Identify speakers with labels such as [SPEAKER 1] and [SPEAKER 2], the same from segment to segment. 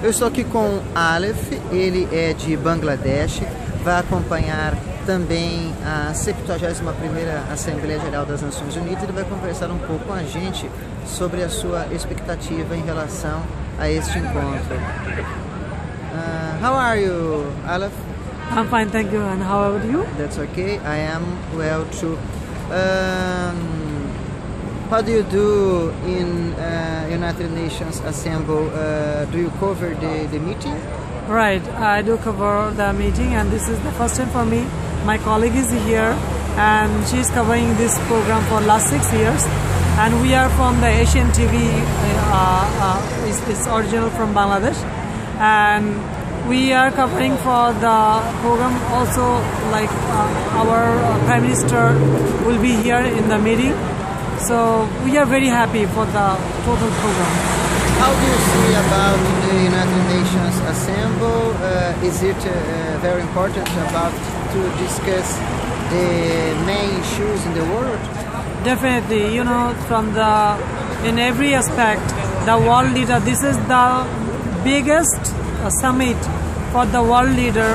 [SPEAKER 1] Eu estou aqui com Aleph, ele é de Bangladesh, vai acompanhar também a 71ª Assembleia Geral das Nações Unidas. Ele vai conversar um pouco com a gente sobre a sua expectativa em relação a este encontro. Uh, how are you, Aleph?
[SPEAKER 2] I'm fine, thank you. And how about you?
[SPEAKER 1] That's okay. I am well too. Um, what do you do in United Nations Assemble? Uh, do you cover the, the meeting?
[SPEAKER 2] Right, I do cover the meeting, and this is the first time for me. My colleague is here, and she's covering this program for last six years. And we are from the Asian TV. Uh, uh, it's, it's original from Bangladesh, and we are covering for the program also like uh, our prime minister will be here in the meeting so we are very happy for the total program.
[SPEAKER 1] How do you see about the united nations assemble uh, is it uh, very important about to discuss the main issues in the world?
[SPEAKER 2] Definitely you know from the in every aspect the world leader this is the biggest uh, summit for the world leader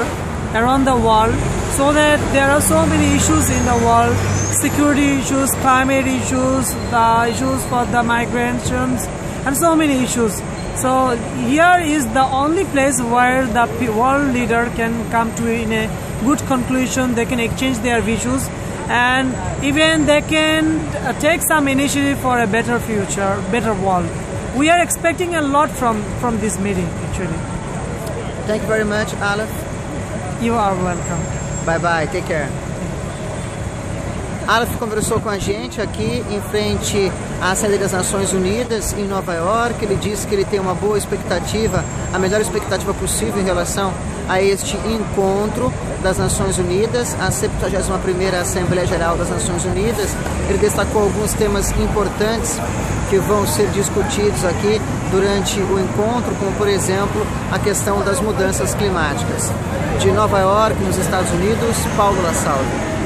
[SPEAKER 2] around the world so that there are so many issues in the world. Security issues climate issues the issues for the migrations and so many issues. So here is the only place where the world leader can come to in a good conclusion. They can exchange their views and even they can uh, take some initiative for a better future better world. We are expecting a lot from from this meeting actually.
[SPEAKER 1] Thank you very much, Aleph.
[SPEAKER 2] You are welcome.
[SPEAKER 1] Bye bye, take care. Aleph conversou com a gente aqui em frente à sede das Nações Unidas em Nova York. Ele disse que ele tem uma boa expectativa, a melhor expectativa possível em relação a este encontro das Nações Unidas, a 71ª Assembleia Geral das Nações Unidas. Ele destacou alguns temas importantes que vão ser discutidos aqui durante o encontro, como por exemplo a questão das mudanças climáticas. De Nova York, nos Estados Unidos, Paulo La Salve.